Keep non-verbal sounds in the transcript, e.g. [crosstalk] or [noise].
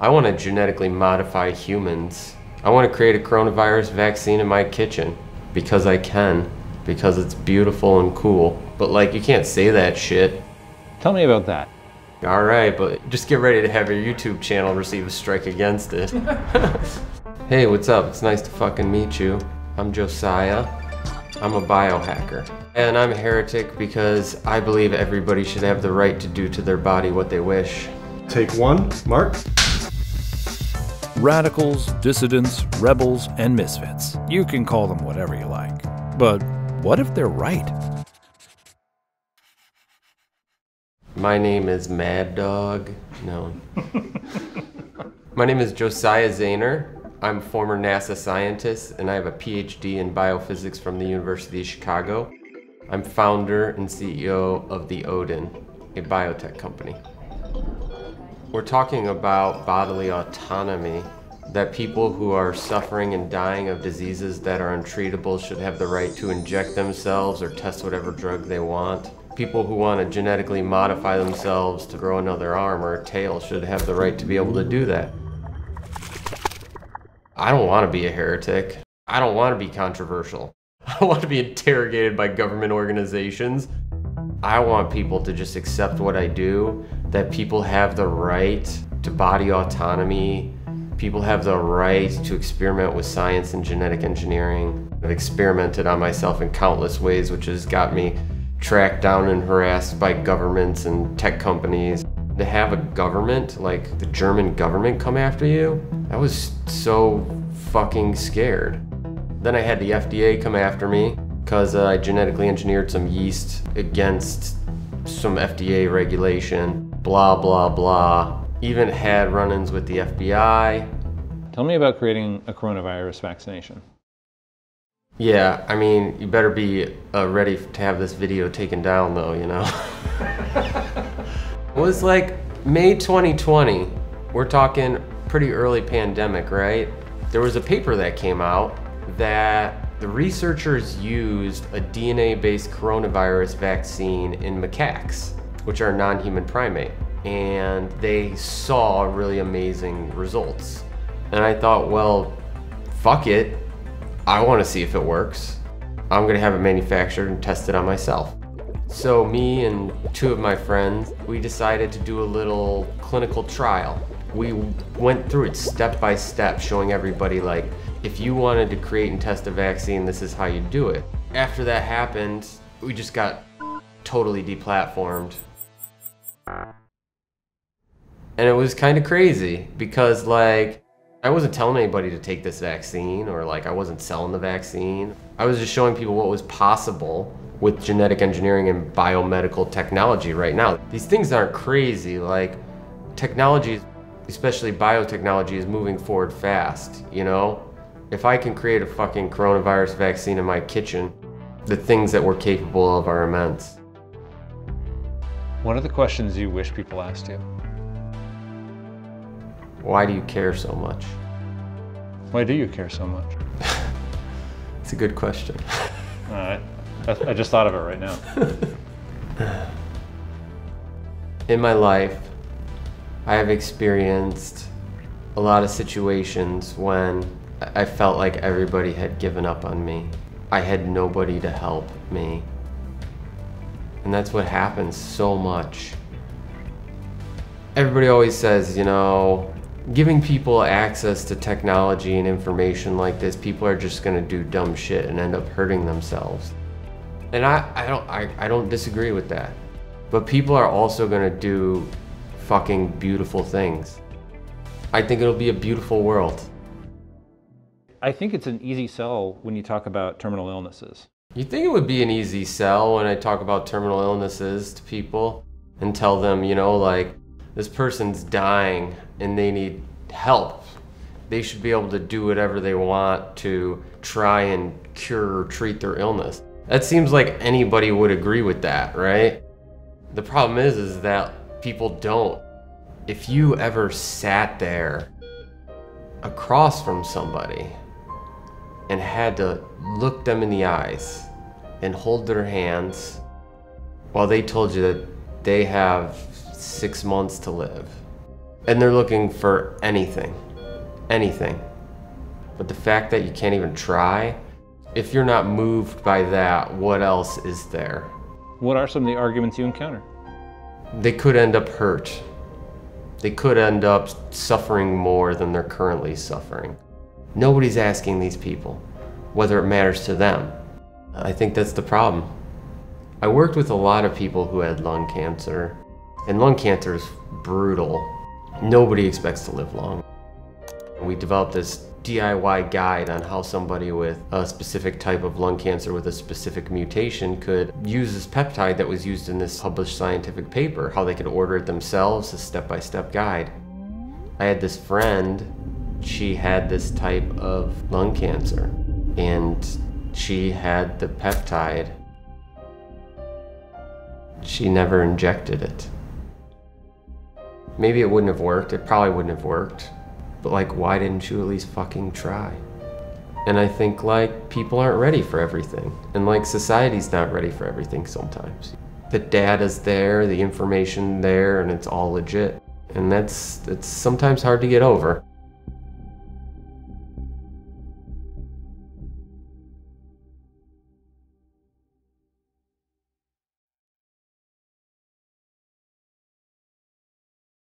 I want to genetically modify humans. I want to create a coronavirus vaccine in my kitchen because I can, because it's beautiful and cool. But like, you can't say that shit. Tell me about that. All right, but just get ready to have your YouTube channel receive a strike against it. [laughs] hey, what's up? It's nice to fucking meet you. I'm Josiah. I'm a biohacker. And I'm a heretic because I believe everybody should have the right to do to their body what they wish. Take one, Mark. Radicals, dissidents, rebels, and misfits. You can call them whatever you like. But what if they're right? My name is Mad Dog. No. My name is Josiah Zayner. I'm a former NASA scientist and I have a PhD in biophysics from the University of Chicago. I'm founder and CEO of the Odin, a biotech company. We're talking about bodily autonomy, that people who are suffering and dying of diseases that are untreatable should have the right to inject themselves or test whatever drug they want. People who want to genetically modify themselves to grow another arm or a tail should have the right to be able to do that. I don't want to be a heretic. I don't want to be controversial. [laughs] I don't want to be interrogated by government organizations. I want people to just accept what I do, that people have the right to body autonomy, people have the right to experiment with science and genetic engineering. I've experimented on myself in countless ways, which has got me tracked down and harassed by governments and tech companies. To have a government, like the German government, come after you, I was so fucking scared. Then I had the FDA come after me because uh, I genetically engineered some yeast against some FDA regulation, blah, blah, blah. Even had run ins with the FBI. Tell me about creating a coronavirus vaccination. Yeah, I mean, you better be uh, ready to have this video taken down, though, you know? [laughs] it was like May 2020. We're talking pretty early pandemic, right? There was a paper that came out that the researchers used a DNA based coronavirus vaccine in macaques, which are non human primate, and they saw really amazing results. And I thought, well, fuck it. I want to see if it works. I'm going to have it manufactured and tested on myself. So, me and two of my friends, we decided to do a little clinical trial. We went through it step by step, showing everybody, like, if you wanted to create and test a vaccine, this is how you do it. After that happened, we just got totally deplatformed. And it was kind of crazy because, like, I wasn't telling anybody to take this vaccine or like I wasn't selling the vaccine. I was just showing people what was possible with genetic engineering and biomedical technology right now. These things aren't crazy. Like technology, especially biotechnology, is moving forward fast, you know? If I can create a fucking coronavirus vaccine in my kitchen, the things that we're capable of are immense. What are the questions you wish people asked you? Why do you care so much? Why do you care so much? [laughs] It's a good question. [laughs] All right. I just thought of it right now. [laughs] In my life, I have experienced a lot of situations when I felt like everybody had given up on me. I had nobody to help me. And that's what happens so much. Everybody always says, you know, giving people access to technology and information like this, people are just gonna do dumb shit and end up hurting themselves. And I, I don't I, I don't disagree with that. But people are also gonna do fucking beautiful things. I think it'll be a beautiful world. I think it's an easy sell when you talk about terminal illnesses. You think it would be an easy sell when I talk about terminal illnesses to people and tell them, you know, like this person's dying and they need help. They should be able to do whatever they want to try and cure or treat their illness. That seems like anybody would agree with that, right? The problem is is that people don't. If you ever sat there across from somebody and had to look them in the eyes and hold their hands while they told you that they have six months to live And they're looking for anything. Anything. But the fact that you can't even try, if you're not moved by that, what else is there? What are some of the arguments you encounter? They could end up hurt. They could end up suffering more than they're currently suffering. Nobody's asking these people whether it matters to them. I think that's the problem. I worked with a lot of people who had lung cancer, and lung cancer is brutal. Nobody expects to live long. We developed this DIY guide on how somebody with a specific type of lung cancer with a specific mutation could use this peptide that was used in this published scientific paper, how they could order it themselves, a step-by-step guide. I had this friend, she had this type of lung cancer, and she had the peptide. She never injected it. Maybe it wouldn't have worked, it probably wouldn't have worked. But like, why didn't you at least fucking try? And I think like people aren't ready for everything. And like society's not ready for everything sometimes. The data's there, the information there, and it's all legit. And that's it's sometimes hard to get over.